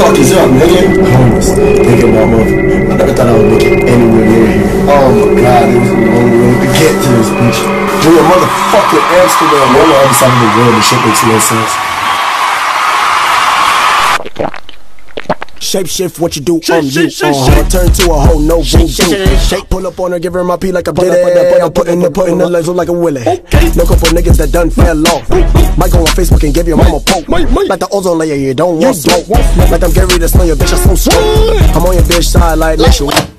fuck is up, nigga? Homeless. Thinking about mother. I never thought I would make it anywhere near here. Oh my god, it was a long road to get to this bitch. We a motherfucking Amsterdam. On the other side of the world. This shit makes no sense. Shape shift what you do Shake, on you. shake, Uh-huh. Turn to a hoe, no voodoo. shake, shake. Shake, pull up on her, give her my pee like a bitty. I'm putting the putting the legs like a willy. Okay. No couple niggas that done fell off. Might go on Facebook and give your mama poke. Like the ozone layer, you don't want don't smoke. Like I'm Gary to slow your bitch, I smoke smoke. I'm on your bitch side like Lexus.